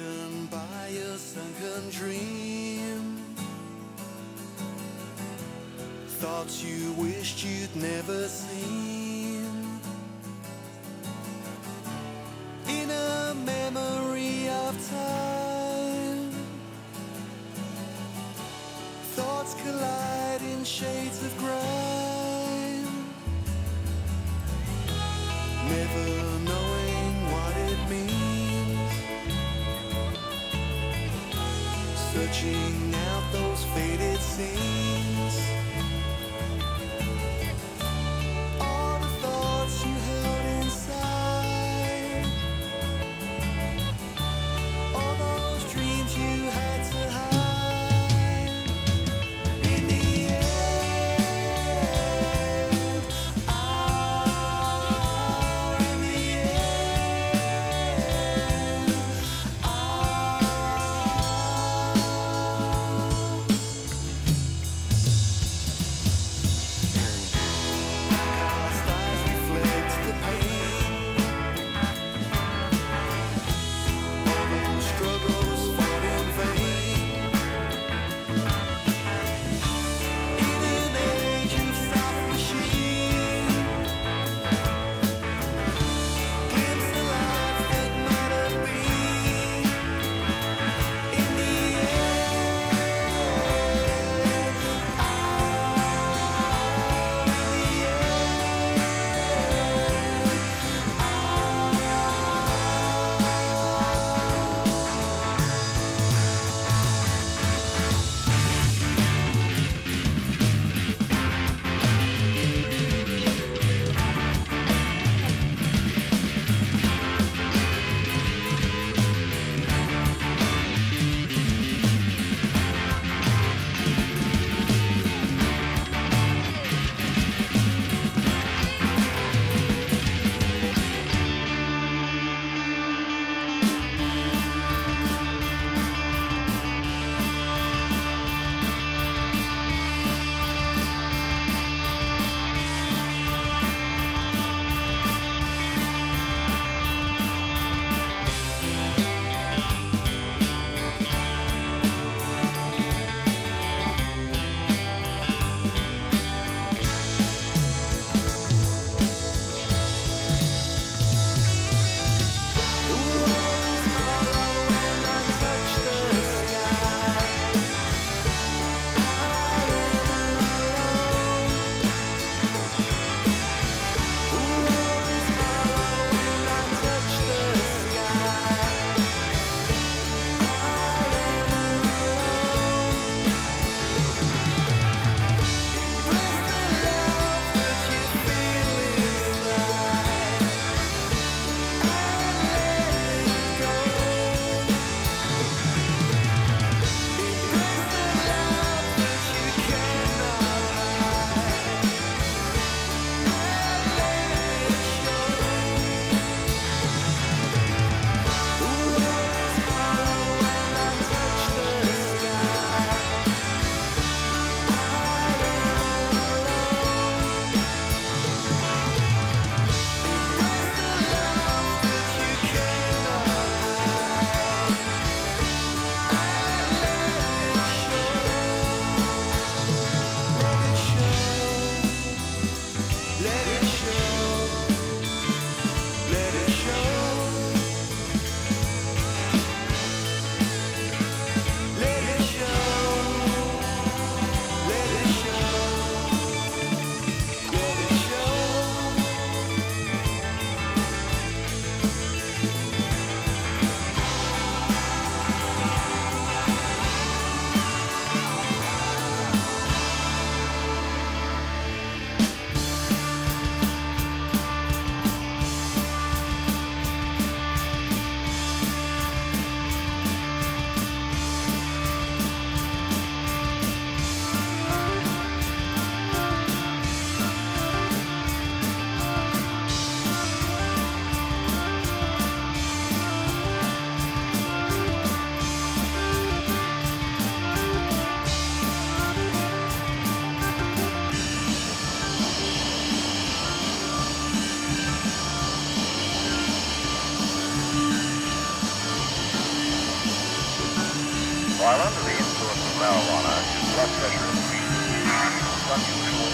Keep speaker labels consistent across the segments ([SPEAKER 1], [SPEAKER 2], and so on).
[SPEAKER 1] can buy a sunken dream. Thoughts you wished you'd never seen. searching out those faded scenes.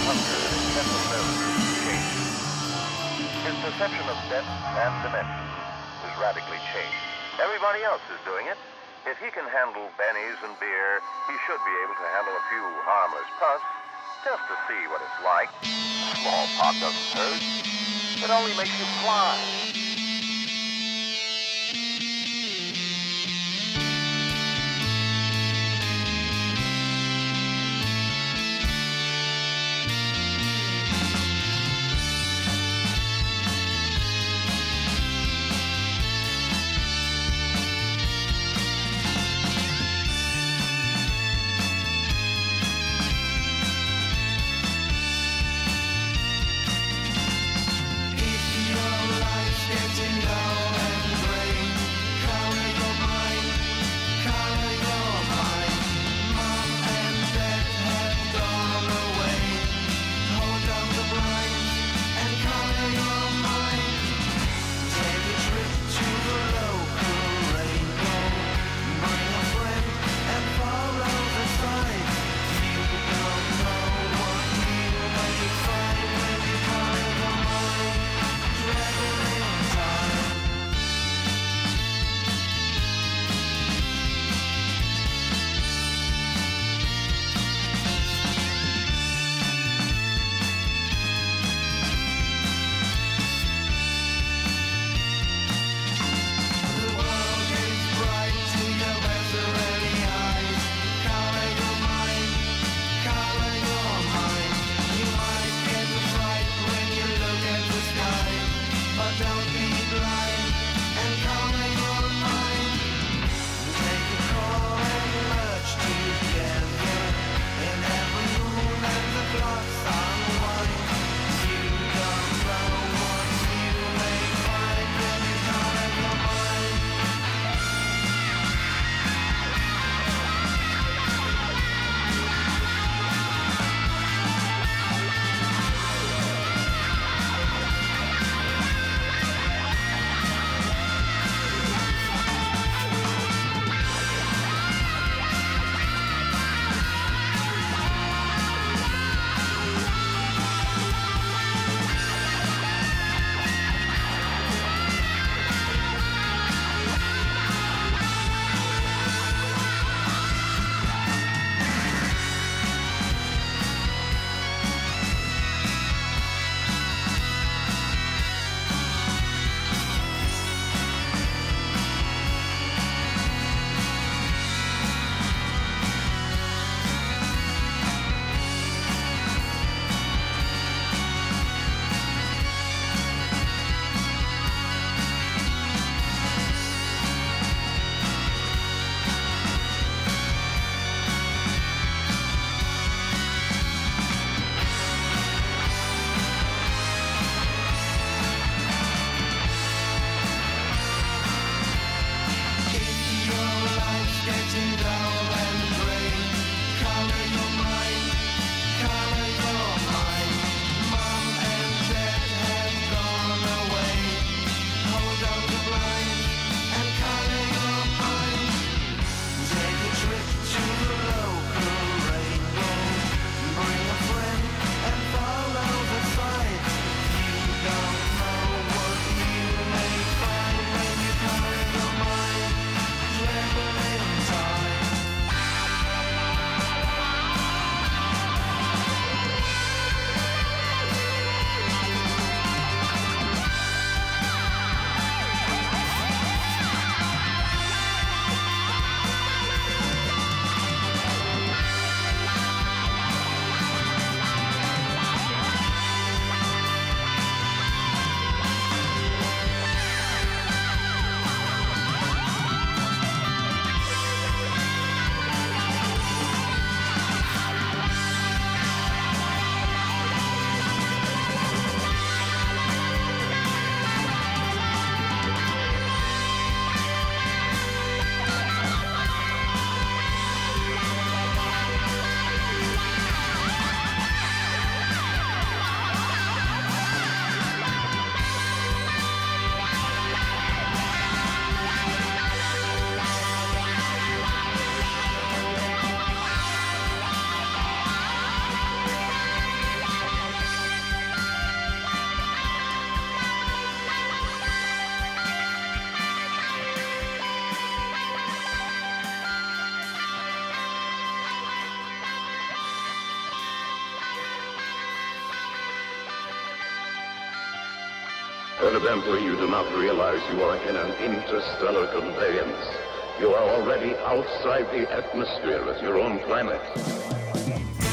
[SPEAKER 2] Hunger changes. His perception of depth and dimension is radically changed. Everybody else is doing it. If he can handle bennies and beer, he should be able to handle a few harmless puffs just to see what it's like. Small pot doesn't hurt. It only makes you fly.
[SPEAKER 1] Evidently, you do not realize you are in an interstellar conveyance. You are already outside the atmosphere of your own planet.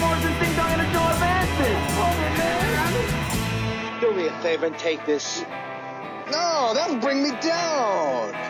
[SPEAKER 3] I'm gonna advances.
[SPEAKER 4] Do me a favor and take this.
[SPEAKER 5] No, that'll bring me down.